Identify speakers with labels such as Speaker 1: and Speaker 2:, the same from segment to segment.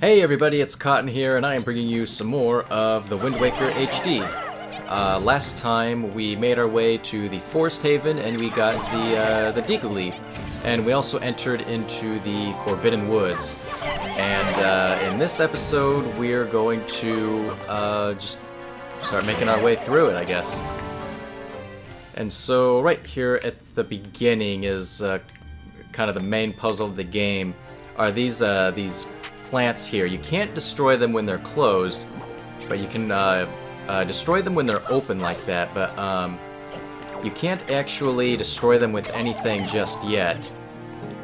Speaker 1: Hey everybody, it's Cotton here, and I am bringing you some more of the Wind Waker HD. Uh, last time we made our way to the Forest Haven and we got the uh, the Deku Leaf, and we also entered into the Forbidden Woods. And uh, in this episode, we're going to uh, just start making our way through it, I guess. And so right here at the beginning is uh, kind of the main puzzle of the game. Are these uh, these plants here? You can't destroy them when they're closed, but you can uh, uh, destroy them when they're open like that. But um, you can't actually destroy them with anything just yet.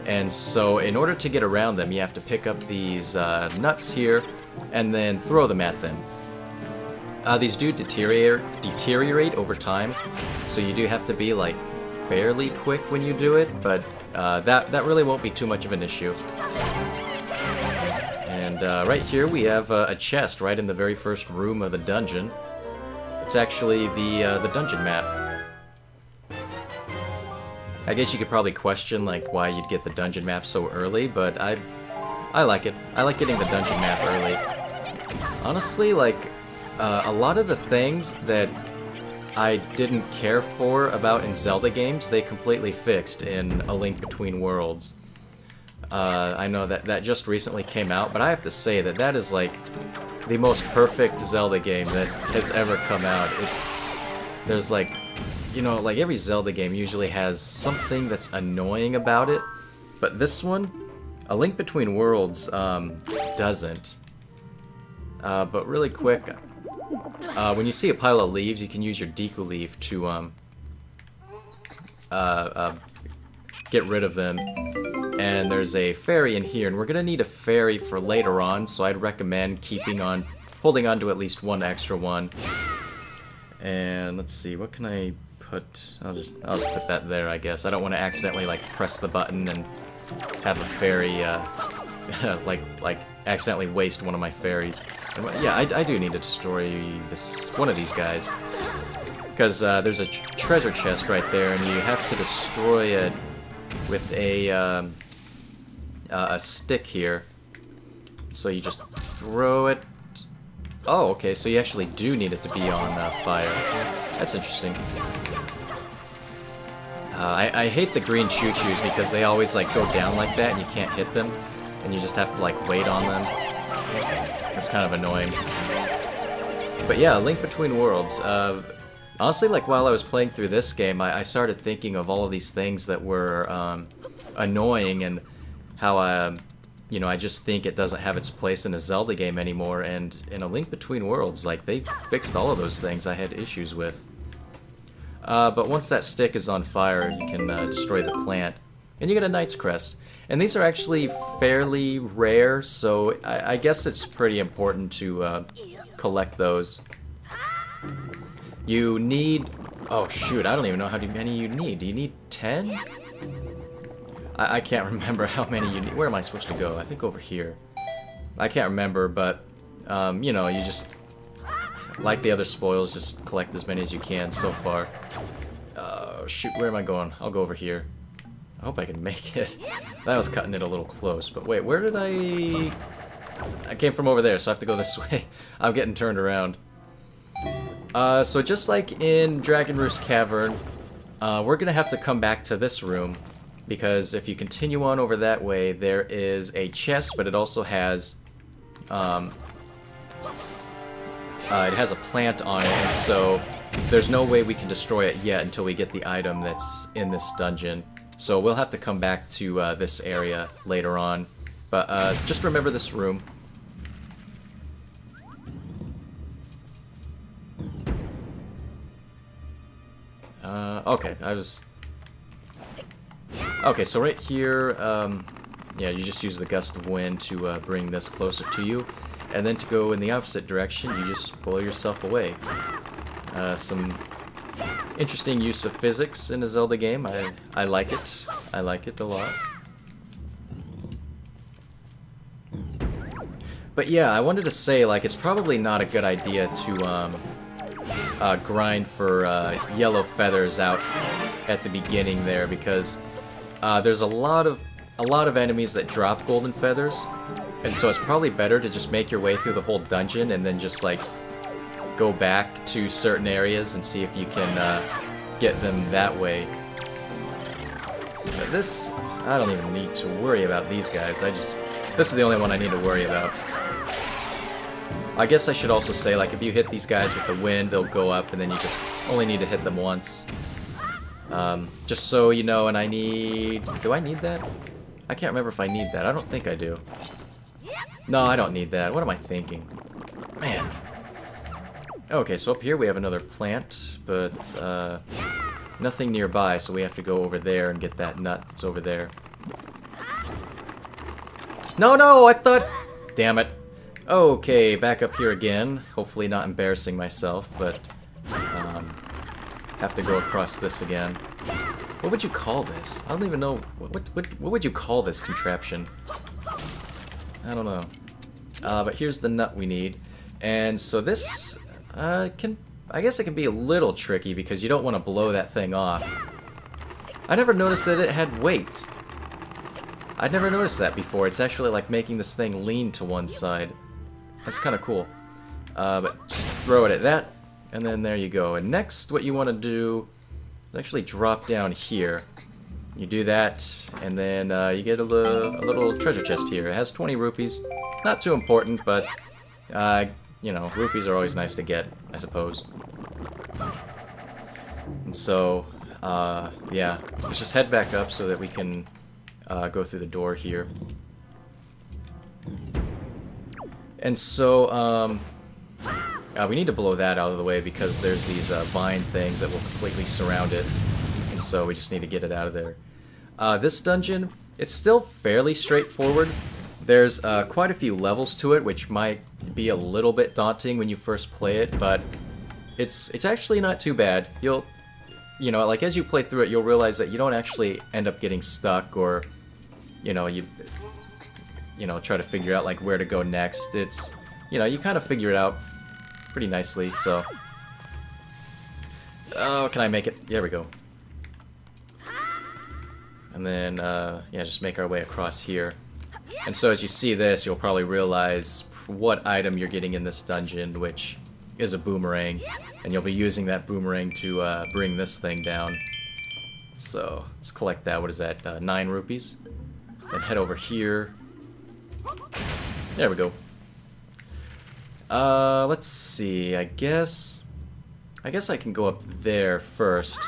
Speaker 1: And so in order to get around them, you have to pick up these uh, nuts here and then throw them at them. Uh, these do deteriorate, deteriorate over time, so you do have to be like fairly quick when you do it, but uh, that, that really won't be too much of an issue. And uh, right here we have uh, a chest right in the very first room of the dungeon. It's actually the, uh, the dungeon map. I guess you could probably question like why you'd get the dungeon map so early, but I I like it. I like getting the dungeon map early. Honestly, like uh, a lot of the things that I didn't care for about in Zelda games, they completely fixed in A Link Between Worlds. Uh, I know that that just recently came out, but I have to say that that is like the most perfect Zelda game that has ever come out. It's there's like you know, like every Zelda game usually has something that's annoying about it, but this one, A Link Between Worlds, um, doesn't. Uh, but really quick, uh, when you see a pile of leaves, you can use your Deku Leaf to, um, uh, uh, get rid of them. And there's a fairy in here, and we're gonna need a fairy for later on, so I'd recommend keeping on, holding on to at least one extra one. And let's see, what can I put... I'll just, I'll just put that there, I guess. I don't want to accidentally, like, press the button and have a fairy, uh, like, like, accidentally waste one of my fairies. And, yeah, I, I do need to destroy this, one of these guys. Because uh, there's a tr treasure chest right there, and you have to destroy it with a, um, uh, a stick here. So you just throw it Oh, okay, so you actually do need it to be on uh, fire. That's interesting. Uh, I, I hate the green ChuChus because they always like go down like that and you can't hit them. And you just have to like wait on them. It's kind of annoying. But yeah, Link Between Worlds. Uh, honestly, like while I was playing through this game, I, I started thinking of all of these things that were um, annoying and how you know, I just think it doesn't have its place in a Zelda game anymore. And in A Link Between Worlds, like they fixed all of those things I had issues with. Uh, but once that stick is on fire, you can uh, destroy the plant. And you get a Knight's Crest. And these are actually fairly rare, so I, I guess it's pretty important to uh, collect those. You need... Oh shoot, I don't even know how many you need. Do you need 10? I, I can't remember how many you need. Where am I supposed to go? I think over here. I can't remember, but, um, you know, you just like the other spoils, just collect as many as you can so far. Uh, shoot, where am I going? I'll go over here. I hope I can make it. That was cutting it a little close, but wait, where did I... I came from over there, so I have to go this way. I'm getting turned around. Uh, so just like in Dragon Roost Cavern, uh, we're gonna have to come back to this room, because if you continue on over that way, there is a chest, but it also has um, uh, it has a plant on it, and so there's no way we can destroy it yet until we get the item that's in this dungeon. So we'll have to come back to uh, this area later on. But uh, just remember this room. Uh, okay, I was... Okay, so right here, um, yeah, you just use the gust of wind to uh, bring this closer to you. And then to go in the opposite direction, you just blow yourself away. Uh, some interesting use of physics in a Zelda game. I, I like it. I like it a lot. But yeah, I wanted to say, like, it's probably not a good idea to um, uh, grind for uh, yellow feathers out at the beginning there, because uh, there's a lot of a lot of enemies that drop golden feathers, and so it's probably better to just make your way through the whole dungeon and then just like go back to certain areas and see if you can uh, get them that way. But this, I don't even need to worry about these guys. I just, this is the only one I need to worry about. I guess I should also say, like, if you hit these guys with the wind, they'll go up, and then you just only need to hit them once. Um, just so you know, and I need... Do I need that? I can't remember if I need that. I don't think I do. No, I don't need that. What am I thinking? Man. Okay, so up here we have another plant, but uh, nothing nearby, so we have to go over there and get that nut that's over there. No, no, I thought... Damn it. Okay, back up here again. Hopefully not embarrassing myself, but um, have to go across this again. What would you call this? I don't even know. What, what, what would you call this contraption? I don't know. Uh, but here's the nut we need. And so this uh, can... I guess it can be a little tricky because you don't want to blow that thing off. I never noticed that it had weight. I'd never noticed that before. It's actually like making this thing lean to one side. That's kind of cool. Uh, but just throw it at that, and then there you go. And next, what you want to do is actually drop down here. You do that, and then uh, you get a, a, little treasure chest here. It has 20 rupees. Not too important, but, uh, you know, rupees are always nice to get, I suppose. And so, uh, yeah, let's just head back up so that we can uh, go through the door here. And so, um, uh, we need to blow that out of the way because there's these uh, vine things that will completely surround it. And so we just need to get it out of there. Uh, this dungeon, it's still fairly straightforward. There's uh, quite a few levels to it, which might be a little bit daunting when you first play it, but it's it's actually not too bad. You'll, you know, like as you play through it, you'll realize that you don't actually end up getting stuck or, you know, you you know, try to figure out like where to go next. It's, you know, you kind of figure it out pretty nicely, so. Oh, can I make it? There we go. And then, uh, yeah, just make our way across here. And so as you see this, you'll probably realize what item you're getting in this dungeon, which is a boomerang. And you'll be using that boomerang to uh, bring this thing down. So, let's collect that. What is that? Uh, nine rupees. Then head over here. There we go. Uh, let's see. I guess... I guess I can go up there first.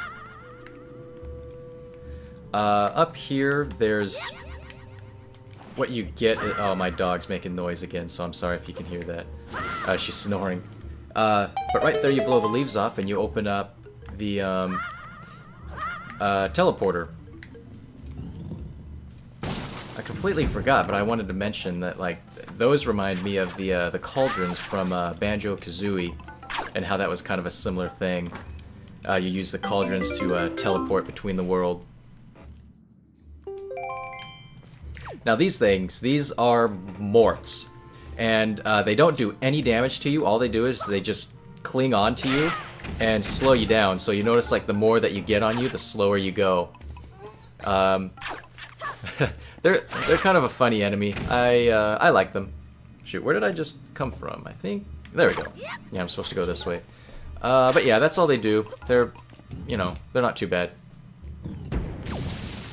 Speaker 1: Uh, up here, there's... What you get... Oh, my dog's making noise again, so I'm sorry if you can hear that. Uh, she's snoring. Uh, but right there you blow the leaves off and you open up the, um... Uh, teleporter. I completely forgot, but I wanted to mention that, like, those remind me of the, uh, the cauldrons from uh, Banjo-Kazooie, and how that was kind of a similar thing. Uh, you use the cauldrons to uh, teleport between the world. Now these things, these are Morths, and uh, they don't do any damage to you. All they do is they just cling on to you and slow you down. So you notice like the more that you get on you, the slower you go. Um, they're they're kind of a funny enemy. I uh, I like them. Shoot, where did I just come from? I think there we go. Yeah, I'm supposed to go this way. Uh, but yeah, that's all they do. They're, you know, they're not too bad.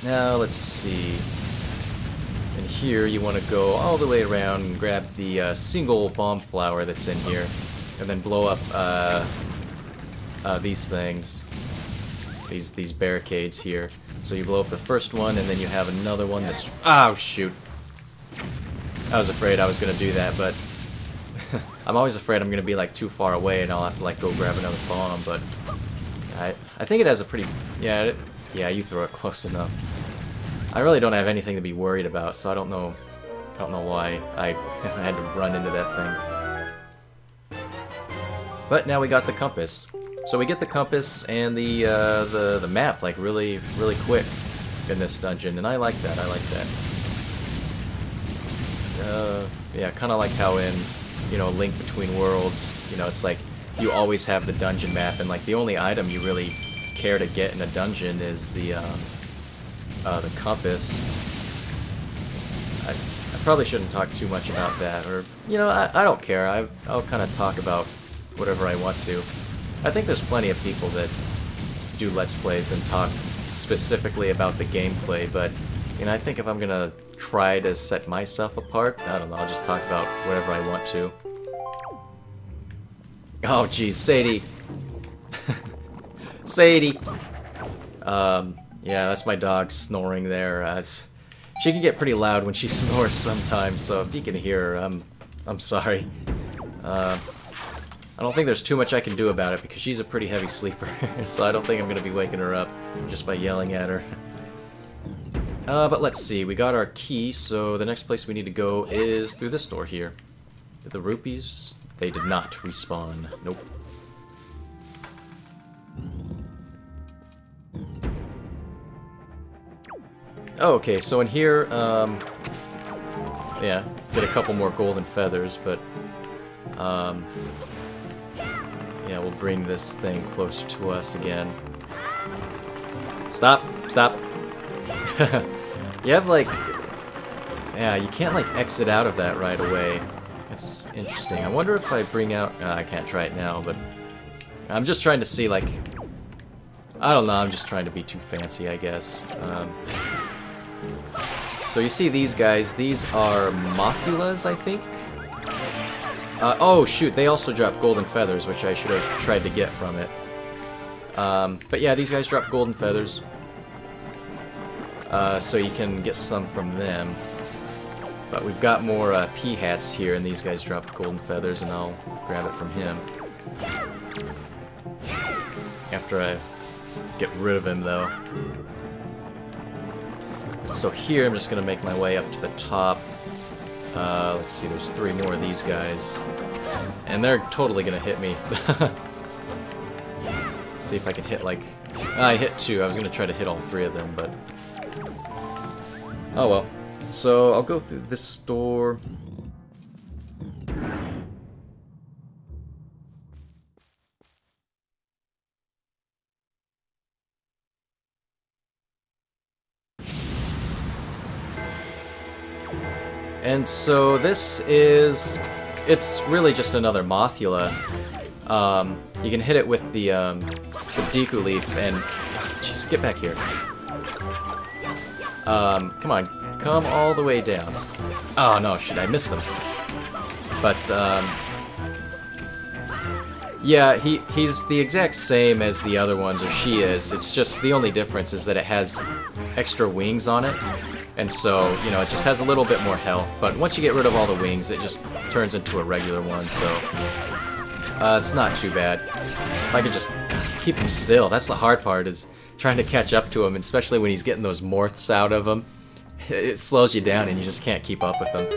Speaker 1: Now let's see. And here you want to go all the way around and grab the uh, single bomb flower that's in here, and then blow up uh, uh, these things, these these barricades here. So you blow up the first one, and then you have another one that's... Oh, shoot. I was afraid I was going to do that, but... I'm always afraid I'm going to be, like, too far away, and I'll have to, like, go grab another bomb, but... I, I think it has a pretty... Yeah, it, yeah, you throw it close enough. I really don't have anything to be worried about, so I don't know... I don't know why I had to run into that thing. But now we got the compass. So we get the compass and the uh, the the map like really really quick in this dungeon, and I like that. I like that. Uh, yeah, kind of like how in you know Link Between Worlds, you know, it's like you always have the dungeon map, and like the only item you really care to get in a dungeon is the um, uh, the compass. I probably shouldn't talk too much about that, or, you know, I, I don't care. I, I'll kind of talk about whatever I want to. I think there's plenty of people that do Let's Plays and talk specifically about the gameplay, but, you know, I think if I'm gonna try to set myself apart, I don't know, I'll just talk about whatever I want to. Oh, geez, Sadie. Sadie! Um, yeah, that's my dog snoring there. Uh, she can get pretty loud when she snores sometimes, so if you can hear her, I'm, I'm sorry. Uh, I don't think there's too much I can do about it because she's a pretty heavy sleeper, so I don't think I'm going to be waking her up just by yelling at her. Uh, but let's see, we got our key, so the next place we need to go is through this door here. Did the rupees? They did not respawn. Nope. Okay, so in here, um, yeah, get a couple more golden feathers, but, um, yeah, we'll bring this thing closer to us again. Stop! Stop! you have, like, yeah, you can't, like, exit out of that right away. It's interesting. I wonder if I bring out... Uh, I can't try it now, but... I'm just trying to see, like... I don't know, I'm just trying to be too fancy, I guess. Um, so you see these guys, these are Mothulas, I think? Uh, oh, shoot, they also drop golden feathers, which I should have tried to get from it. Um, but yeah, these guys drop golden feathers. Uh, so you can get some from them. But we've got more uh, Peahats here, and these guys drop golden feathers, and I'll grab it from him. After I get rid of him, though. So here, I'm just going to make my way up to the top. Uh, let's see, there's three more of these guys. And they're totally to hit me. see if I can hit, like... I hit two. I was to try to hit all three of them, but... Oh well. So, I'll go through this door. And so this is... It's really just another Mothula. Um, you can hit it with the, um, the Deku Leaf and... Oh, jeez, get back here. Um, come on. Come all the way down. Oh, no, shit, I missed him. But, um... Yeah, he, he's the exact same as the other ones, or she is. It's just, the only difference is that it has extra wings on it. And so, you know, it just has a little bit more health, but once you get rid of all the wings, it just turns into a regular one, so... Uh, it's not too bad. If I could just keep him still, that's the hard part, is trying to catch up to him, especially when he's getting those Morths out of him. It slows you down and you just can't keep up with him.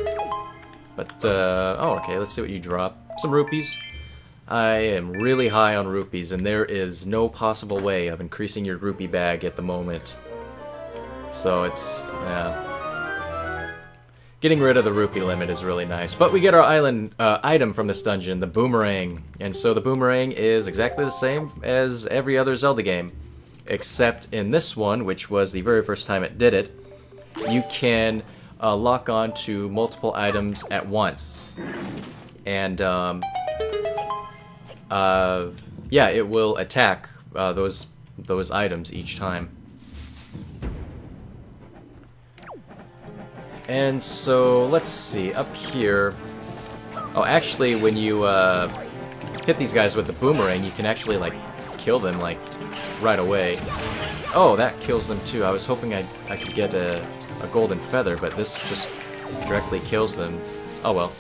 Speaker 1: But, uh, oh, okay, let's see what you drop. Some rupees. I am really high on rupees, and there is no possible way of increasing your rupee bag at the moment. So it's, yeah. Getting rid of the rupee limit is really nice. But we get our island uh, item from this dungeon, the boomerang. And so the boomerang is exactly the same as every other Zelda game. Except in this one, which was the very first time it did it, you can uh, lock on to multiple items at once. And, um, uh, yeah, it will attack uh, those those items each time. And so, let's see, up here... Oh, actually, when you uh, hit these guys with the boomerang, you can actually, like, kill them, like, right away. Oh, that kills them too. I was hoping I, I could get a, a golden feather, but this just directly kills them. Oh well.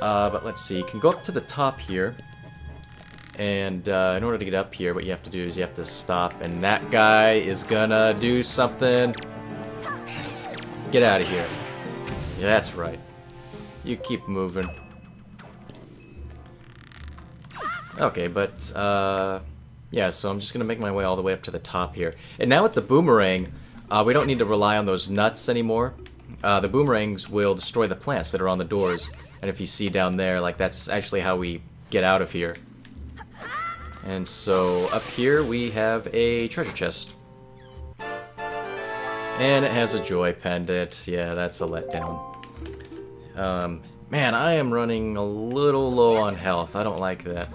Speaker 1: Uh, but let's see, you can go up to the top here. And uh, in order to get up here, what you have to do is you have to stop, and that guy is gonna do something Get out of here. Yeah, that's right. You keep moving. Okay, but, uh... Yeah, so I'm just gonna make my way all the way up to the top here. And now with the boomerang, uh, we don't need to rely on those nuts anymore. Uh, the boomerangs will destroy the plants that are on the doors. And if you see down there, like, that's actually how we get out of here. And so, up here we have a treasure chest. And it has a joy pendant. Yeah, that's a letdown. Um, man, I am running a little low on health. I don't like that.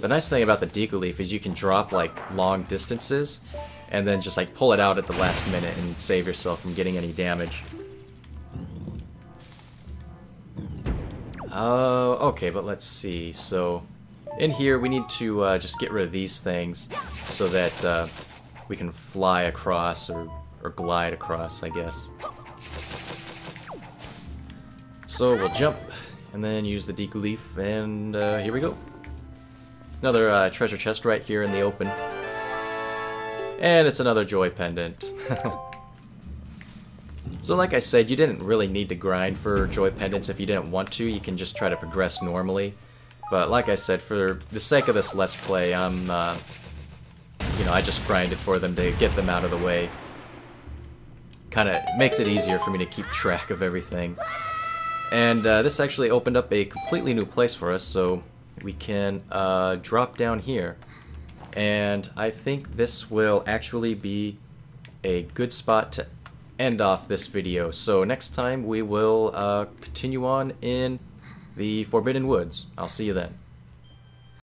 Speaker 1: The nice thing about the Deku Leaf is you can drop like long distances and then just like pull it out at the last minute and save yourself from getting any damage. Uh, okay, but let's see. So, in here we need to uh, just get rid of these things so that uh, we can fly across or, or glide across, I guess. So we'll jump and then use the Deku Leaf, and uh, here we go. Another uh, treasure chest right here in the open. And it's another Joy Pendant. so like I said, you didn't really need to grind for Joy Pendants if you didn't want to. You can just try to progress normally. But like I said, for the sake of this Let's Play, I'm, uh, you know, I just grinded for them to get them out of the way. Kind of makes it easier for me to keep track of everything. And uh, this actually opened up a completely new place for us, so we can uh, drop down here. And I think this will actually be a good spot to end off this video. So next time we will uh, continue on in the Forbidden Woods. I'll see you then.